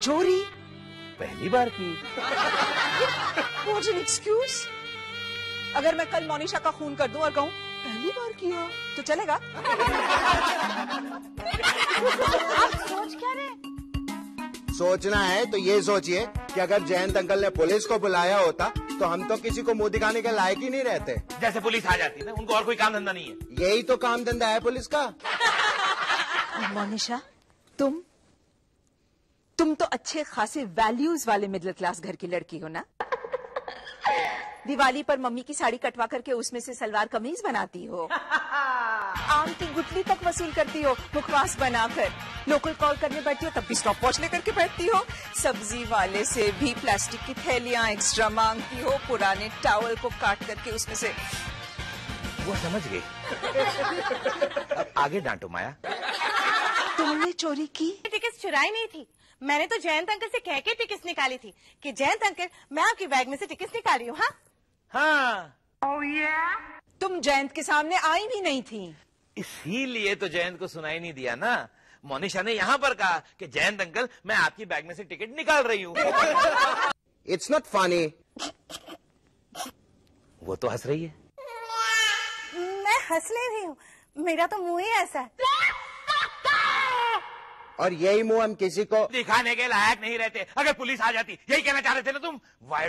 चोरी? पहली बार की। व्हाट एन एक्सक्यूज अगर मैं कल मोनिशा का खून कर दूँ और कहूँ पहली बार किया तो चलेगा? आप सोच क्या रहे सोचना है तो ये सोचिए कि अगर जयंत अंकल ने पुलिस को बुलाया होता तो हम तो किसी को मुँह दिखाने के लायक ही नहीं रहते। जैसे पुलिस आ जाती ना उनको और कोई काम धंधा नहीं है। यही तो काम धंधा है पुलिस का। मोनिशा तुम तुम तो अच्छे खासे वैल्यूज़ वाले मिडिल क्लास घर की लड़की हो ना? दिवाली पर मम्मी की साड़ी कटवा करके उसमें से सलवार कमीज बनाती हो। आम की गुटली तक वसूल करती हो मुखवास बनाकर। लोकल कॉल करने बैठती हो तब भी स्टॉप वॉच लेकर के बैठती हो। सब्ज़ी वाले से भी प्लास्टिक की थैलियाँ एक्स्ट्रा मांगती हो पुराने टावल को काट करके उसमें से। वो समझ गई। आगे डांटो माया। तुमने चोरी की? टिकट चुराई नहीं थी। मैंने तो जयंत अंकल से कह के टिकट निकाली थी कि जयंत अंकल मैं आपकी बैग में से टिकट निकाली हूँ हाँ? हाँ। Oh, yeah? तुम जयंत के सामने आई भी नहीं थी। इसीलिए तो जयंत को सुनाई नहीं दिया ना। मोनिशा ने यहाँ पर कहा कि जयंत अंकल मैं आपकी बैग में से टिकट निकाल रही हूँ। इट्स नॉट फनी वो तो हंस रही है। मैं हंस ले रही हूँ। मेरा तो मुँह ही ऐसा है। और यही मुँह हम किसी को दिखाने के लायक नहीं रहते। अगर पुलिस आ जाती, यही कहना चाह रहे थे ना तुम? वाइल्ड